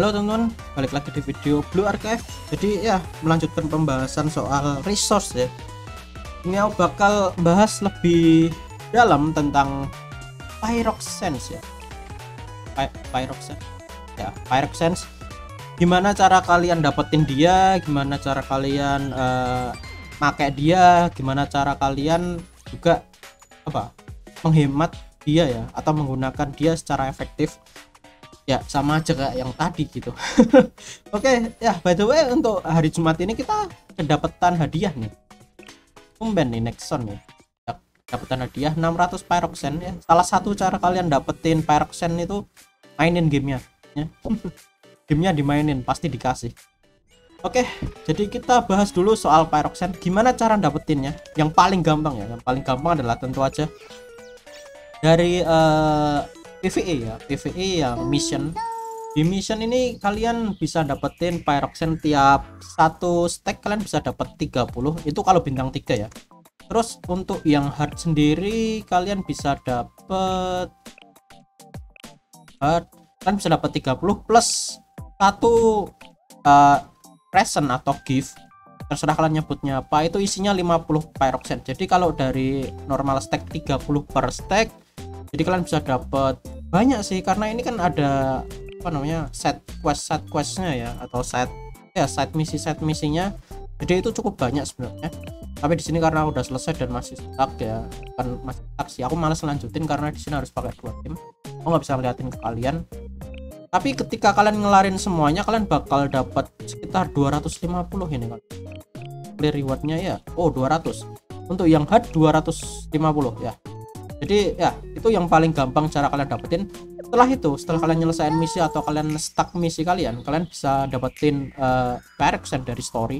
Halo teman-teman, balik lagi di video Blue Archive. Jadi ya, melanjutkan pembahasan soal resource ya. Ini aku bakal bahas lebih dalam tentang Pyroxense ya. Py Pyroxense. Ya, Pyroxense. Gimana cara kalian dapetin dia, gimana cara kalian uh, pakai dia, gimana cara kalian juga apa? menghemat dia ya atau menggunakan dia secara efektif ya sama aja kayak yang tadi gitu. Oke okay, ya by the way untuk hari Jumat ini kita kedapatan hadiah nih. Tumben nih Nexon nih ya, dapetan hadiah 600 Pyroxen ya. Salah satu cara kalian dapetin Pyroxen itu mainin gamenya ya. Gamenya dimainin pasti dikasih. Oke, jadi kita bahas dulu soal Pyroxen. Gimana cara dapetinnya? Yang paling gampang ya, yang paling gampang adalah tentu aja dari uh, PVE ya PVE yang mission. Di mission ini kalian bisa dapetin pyroxen tiap satu stack kalian bisa dapat 30 itu kalau bintang 3 ya. Terus untuk yang hard sendiri kalian bisa dapat hard kalian bisa dapat 30 plus satu uh, present atau gift. Terserah kalian nyebutnya apa itu isinya 50 pyroxen jadi kalau dari normal stack 30 per stack jadi kalian bisa dapat banyak sih karena ini kan ada apa namanya set quest set questnya ya atau set ya set misi set misinya jadi itu cukup banyak sebenarnya. Tapi di sini karena udah selesai dan masih stuck ya kan masih stuck sih aku malas lanjutin karena di sini harus pakai dua tim. Aku nggak bisa ngeliatin ke kalian. Tapi ketika kalian ngelarin semuanya kalian bakal dapat sekitar 250 ini kan clear rewardnya ya oh 200 untuk yang hard 250 ya jadi ya itu yang paling gampang cara kalian dapetin. Setelah itu setelah kalian nyelesain misi atau kalian stuck misi kalian kalian bisa dapetin uh, dari story.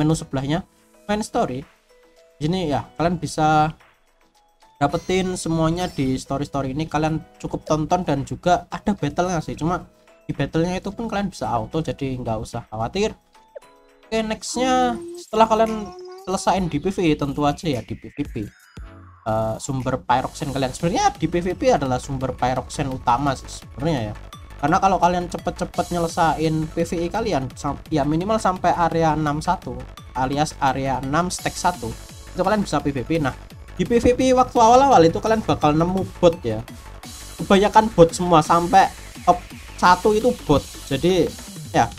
Menu sebelahnya main story. Ini ya kalian bisa dapetin semuanya di story-story ini. Kalian cukup tonton dan juga ada battle-nya sih. Cuma di battle-nya itu pun kalian bisa auto jadi nggak usah khawatir. Oke nextnya setelah kalian selesain di PvE tentu aja ya di PvP uh, sumber pyroxen kalian. Sebenarnya di PVP adalah sumber pyroxen utama sih sebenarnya ya. Karena kalau kalian cepet-cepet nyelesain PVE kalian ya minimal sampai area 61 alias area 6 stack 1 itu kalian bisa PVP nah di PVP waktu awal-awal itu kalian bakal nemu bot ya. Kebanyakan bot semua sampai top 1 itu bot. Jadi ya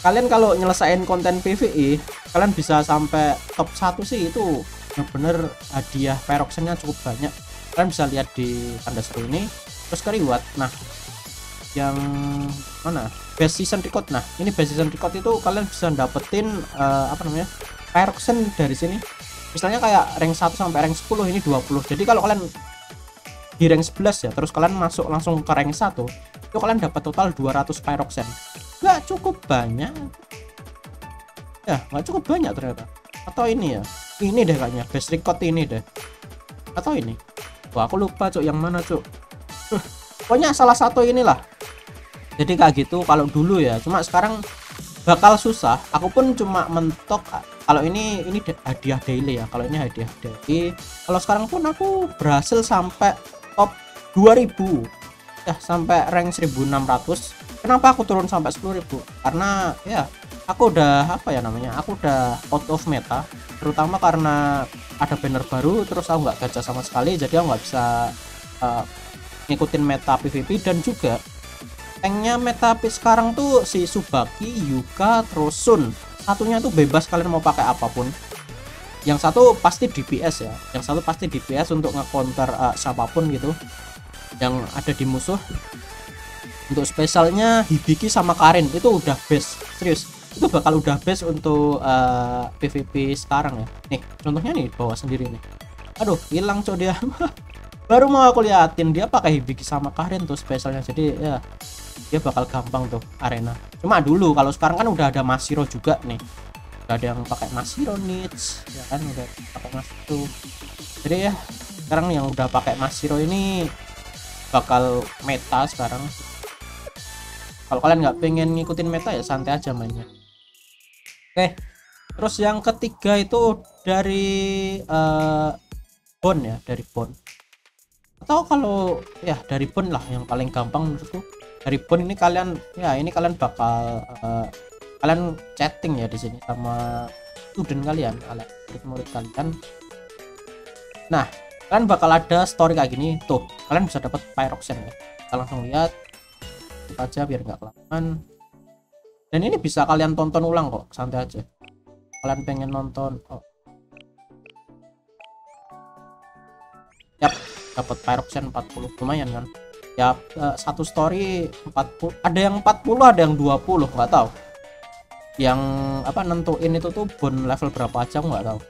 kalian kalau nyelesain konten PVE kalian bisa sampai top 1 sih itu bener-bener hadiah peroxennya cukup banyak. Kalian bisa lihat di tanda seru ini. Terus ke reward nah yang mana? Best season record. Nah ini best season record itu kalian bisa dapetin uh, apa namanya peroxen dari sini. Misalnya kayak rank 1 sampai rank 10 ini 20 jadi kalau kalian di rank 11 ya terus kalian masuk langsung ke rank 1 itu kalian dapat total 200 pyroxen nggak cukup banyak. Ya nggak cukup banyak ternyata. Atau ini ya ini deh kayaknya best record ini deh. Atau ini? Wah aku lupa cok yang mana cok pokoknya salah satu inilah. Jadi kayak gitu kalau dulu ya cuma sekarang bakal susah. Aku pun cuma mentok kalau ini ini hadiah daily ya kalau ini hadiah daily. Kalau sekarang pun aku berhasil sampai top 2000 ya sampai rank 1600 kenapa aku turun sampai 10.000 karena ya aku udah apa ya namanya aku udah out of meta terutama karena ada banner baru terus aku nggak gacha sama sekali jadi aku nggak bisa uh, ngikutin meta PVP dan juga tanknya meta sekarang tuh si Subaki, Yuka, terus Sun. Satunya tuh bebas kalian mau pakai apa pun. Yang satu pasti DPS ya yang satu pasti DPS untuk nge-counter uh, siapa pun gitu yang ada di musuh. Untuk spesialnya Hibiki sama Karin itu udah best serius itu bakal udah best untuk uh, eh, PVP sekarang ya. Nih contohnya nih bawa sendiri nih. Aduh hilang cok dia. Baru mau aku liatin dia pakai hibiki sama Karin tuh spesialnya. Jadi ya dia bakal gampang tuh arena. Cuma dulu kalau sekarang kan udah ada Masiro juga nih. Udah ada yang pakai Masiro Nits ya kan udah pakai Masiro. Jadi ya sekarang yang udah pakai Masiro ini bakal meta sekarang. Kalau kalian nggak pengen ngikutin meta ya santai aja mainnya Oke. Terus yang ketiga itu dari uh, Bon ya, dari Bon. Atau kalau ya dari Bon lah yang paling gampang menurutku. dari pun ini kalian ya ini kalian bakal uh, kalian chatting ya di sini sama student kalian kalian murid kalian nah kalian bakal ada story kayak gini tuh kalian bisa dapat pyroxen ya kita langsung lihat kita aja biar nggak kelamaan dan ini bisa kalian tonton ulang kok santai aja. Kalian pengen nonton oh. yap dapat pyroxen 40 lumayan kan? Ya satu story 40 ada yang 40 ada yang 20 nggak tahu. Yang apa nentuin itu tuh bon level berapa aja nggak tahu.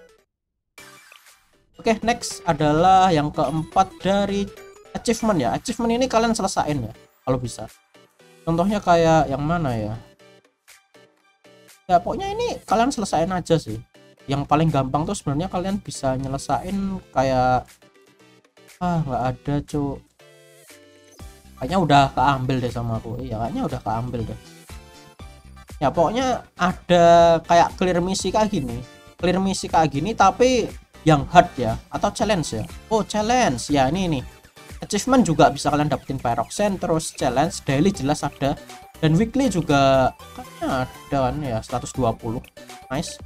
Oke okay, next adalah yang keempat dari achievement ya. Achievement ini kalian selesaiin ya kalau bisa. Contohnya kayak yang mana ya ya pokoknya ini kalian selesaiin aja sih. Yang paling gampang tuh sebenarnya kalian bisa nyelesain kayak ah nggak ada cuk. Kayaknya udah keambil deh sama aku. Iya kayaknya udah keambil deh. Ya pokoknya ada kayak clear misi kayak gini. Clear misi kayak gini tapi yang hard ya atau challenge ya. Oh challenge. Ya ini nih. Achievement juga bisa kalian dapetin pyroxen terus challenge daily jelas ada dan weekly juga kayaknya ada kan ya 120 nice.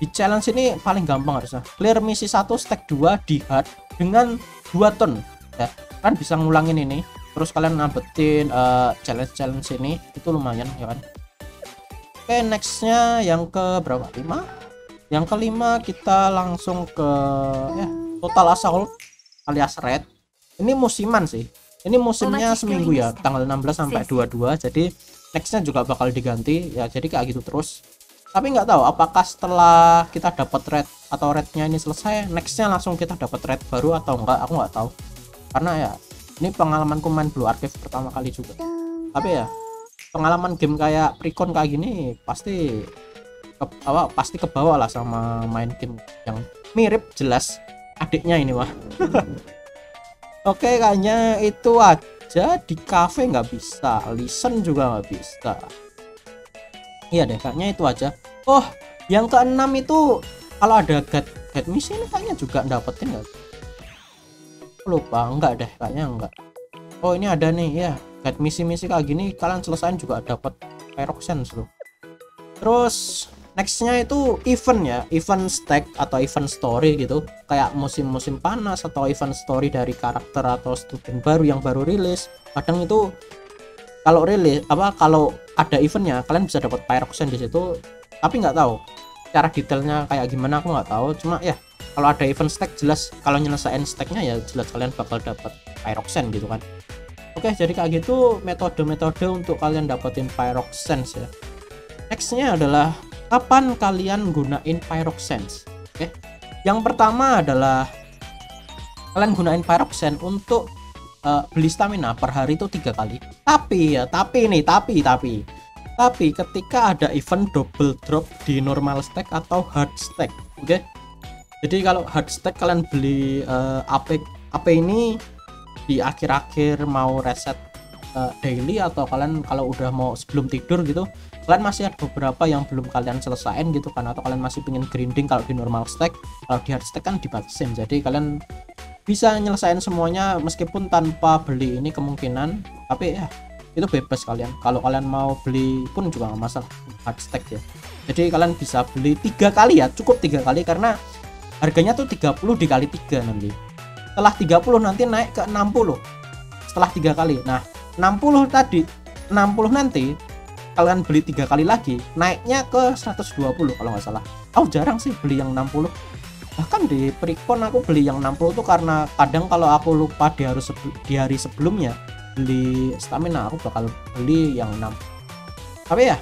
Di challenge ini paling gampang harusnya. Clear misi 1 stack 2 di hard dengan 2 ton ya kan bisa ngulangin ini. Terus kalian nabetin uh, eh, challenge challenge ini. Itu lumayan ya kan. Oke nextnya yang ke berapa? 5 yang kelima kita langsung ke ya total assault alias red. Ini musiman sih ini musimnya seminggu ya tanggal 16 sampai 22 jadi nextnya juga bakal diganti ya jadi kayak gitu terus. Tapi nggak tahu apakah setelah kita dapat red atau rednya ini selesai nextnya langsung kita dapat red baru atau enggak aku nggak tahu. Karena ya ini pengalamanku main blue archive pertama kali juga. Tapi ya pengalaman game kayak precon kayak gini pasti ke, apa pasti kebawa lah sama main game yang mirip jelas adiknya ini mah oke kayaknya itu aja. Di cafe nggak bisa. Listen juga nggak bisa. Iya deh kayaknya itu aja. Oh yang keenam itu kalau ada get get misi kayaknya juga dapetin nggak? Lupa enggak deh kayaknya enggak oh ini ada nih ya Kayak misi-misi kayak gini kalian selesain juga dapat pyroxens loh terus nextnya itu event ya event stack atau event story gitu. Kayak musim-musim panas atau event story dari karakter atau student baru yang baru rilis. Kadang itu kalau rilis apa kalau ada eventnya kalian bisa dapat pyroxen di situ. Tapi nggak tahu cara detailnya kayak gimana aku nggak tahu. Cuma ya kalau ada event stack jelas kalau nyelesain stacknya ya jelas kalian bakal dapat pyroxen gitu kan. Oke, jadi kayak gitu metode-metode untuk kalian dapetin Pyroxense ya. Nextnya adalah kapan kalian gunain Pyroxense. Oke, yang pertama adalah kalian gunain Pyroxense untuk uh, beli stamina per hari itu tiga kali. Tapi ya, tapi nih, tapi tapi tapi ketika ada event double drop di normal stack atau hard stack, oke? Jadi kalau hard stack kalian beli uh, AP AP ini di akhir-akhir mau reset uh, daily atau kalian kalau udah mau sebelum tidur gitu kalian masih ada beberapa yang belum kalian selesaiin gitu kan atau kalian masih pengen grinding kalau di normal stack kalau di hard stack kan dibatasin. Jadi kalian bisa nyelesain semuanya meskipun tanpa beli ini kemungkinan tapi ya itu bebas kalian. Kalau kalian mau beli pun juga nggak masalah hard stack ya. Jadi kalian bisa beli tiga kali ya cukup tiga kali karena harganya tuh 30 dikali tiga nanti. Setelah 30 nanti naik ke 60 setelah tiga kali. Nah 60 tadi 60 nanti kalian beli tiga kali lagi naiknya ke 120 kalau nggak salah. Oh jarang sih beli yang 60 bahkan di precon aku beli yang 60 tuh karena kadang kalau aku lupa di hari, di hari sebelumnya beli stamina aku bakal beli yang 6 tapi ya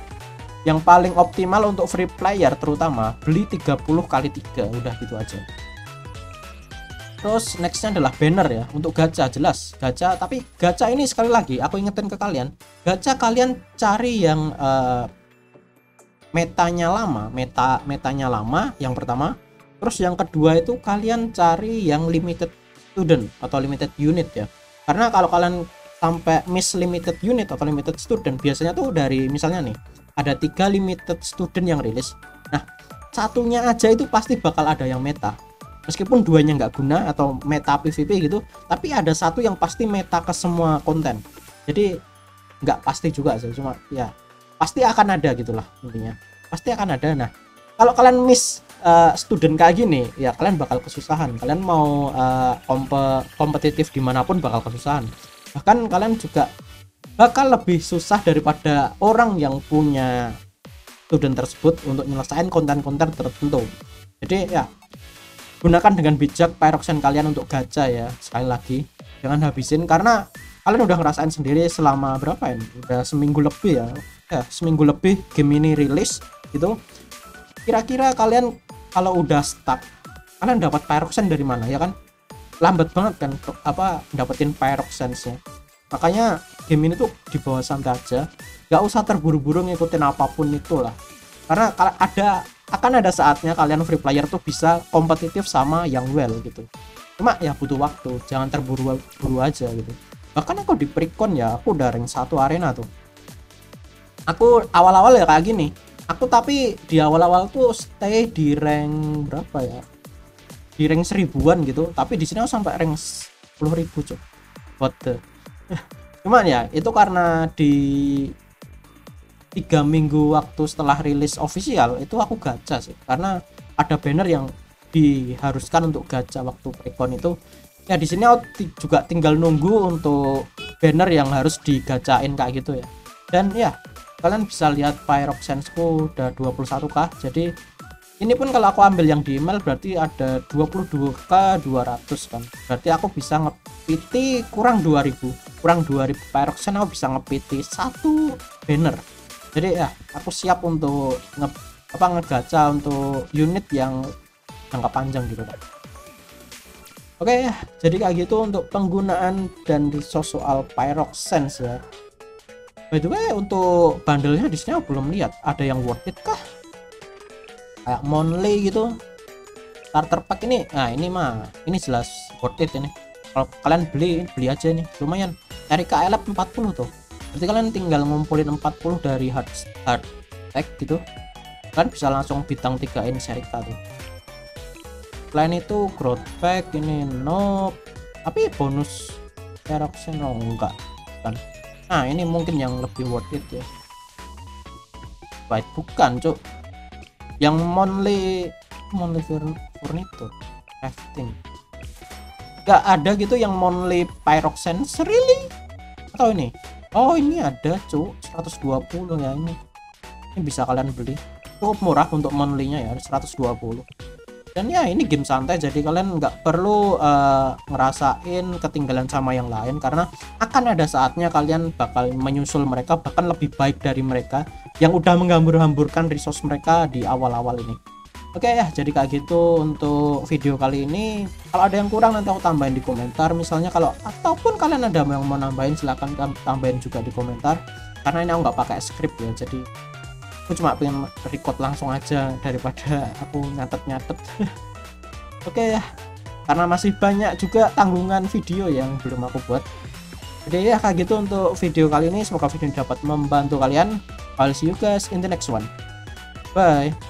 yang paling optimal untuk free player terutama beli 30 kali 3 udah gitu aja Terus nextnya adalah banner ya untuk gacha jelas. Gacha tapi gacha ini sekali lagi aku ingetin ke kalian. Gacha kalian cari yang uh, metanya lama meta metanya lama yang pertama. Terus yang kedua itu kalian cari yang limited student atau limited unit ya. Karena kalau kalian sampai miss limited unit atau limited student biasanya tuh dari misalnya nih ada tiga limited student yang rilis. Nah satunya aja itu pasti bakal ada yang meta meskipun duanya nggak guna atau meta PVP gitu tapi ada satu yang pasti meta ke semua konten. Jadi nggak pasti juga sih cuma ya pasti akan ada gitulah intinya. Pasti akan ada. Nah kalau kalian miss uh, student kayak gini ya kalian bakal kesusahan. Kalian mau uh, kompe kompetitif di mana pun bakal kesusahan. Bahkan kalian juga bakal lebih susah daripada orang yang punya student tersebut untuk menyelesaikan konten-konten tertentu. Jadi ya gunakan dengan bijak pyroxen kalian untuk gacha ya sekali lagi. Jangan habisin karena kalian udah ngerasain sendiri selama berapa ini? Udah seminggu lebih ya? Ya seminggu lebih game ini rilis gitu. Kira-kira kalian kalau udah stuck kalian dapat pyroxen dari mana ya kan? Lambat banget kan apa dapetin pyroxensnya makanya game ini tuh di bawah santai aja. Nggak usah terburu-buru ngikutin apa pun itulah. Karena ada akan ada saatnya kalian free player tuh bisa kompetitif sama yang well gitu. Cuma ya butuh waktu jangan terburu-buru aja gitu. Bahkan aku di precon ya aku udah rank satu arena tuh. Aku awal-awal ya kayak gini. Aku tapi di awal-awal tuh stay di rank berapa ya? Di rank seribuan gitu. Tapi di sini aku sampai rank sepuluh ribu cok. What the? Cuman ya itu karena di tiga minggu waktu setelah rilis official itu aku gacha sih. Karena ada banner yang diharuskan untuk gacha waktu precon itu. Ya di sini juga tinggal nunggu untuk banner yang harus digacain kayak gitu ya. Dan ya kalian bisa lihat Pyroxensku udah 21k jadi ini pun kalau aku ambil yang di email berarti ada 22k 200 kan. Berarti aku bisa ngepiti kurang 2000 kurang 2000 Pyroxen aku bisa ngepiti satu banner jadi ya aku siap untuk nge apa ngegaca untuk unit yang jangka panjang gitu kan oke jadi kayak gitu untuk penggunaan dan resource soal Pyroxense ya. By the way untuk bandelnya di sini aku belum lihat. Ada yang worth it kah? Kayak Monley gitu. Starter pack ini nah ini mah ini jelas worth it ini. Kalau kalian beli beli aja nih lumayan. Dari KLF 40 tuh berarti kalian tinggal ngumpulin 40 dari hard hard tag gitu. Kan bisa langsung bintang 3 ini seri tuh. Selain itu growth pack ini no tapi bonus eruption oh enggak. Kan nah ini mungkin yang lebih worth it ya. Baik bukan cuk. Yang monly monly furniture crafting. Enggak ada gitu yang monly pyroxense really? Atau ini oh ini ada cuk. 120 ya ini. Ini bisa kalian beli. Cukup murah untuk monthly-nya ya 120 dan ya ini game santai jadi kalian nggak perlu uh, ngerasain ketinggalan sama yang lain karena akan ada saatnya kalian bakal menyusul mereka bahkan lebih baik dari mereka yang udah menghambur-hamburkan resource mereka di awal-awal ini Oke ya, jadi kayak gitu untuk video kali ini. Kalau ada yang kurang nanti aku tambahin di komentar. Misalnya kalau ataupun kalian ada yang mau nambahin silahkan tambahin juga di komentar. Karena ini aku nggak pakai script ya, jadi aku cuma pengen record langsung aja daripada aku nyatet-nyatet. Oke ya, karena masih banyak juga tanggungan video yang belum aku buat. Jadi ya kayak gitu untuk video kali ini. Semoga video ini dapat membantu kalian. I'll see you guys in the next one. Bye.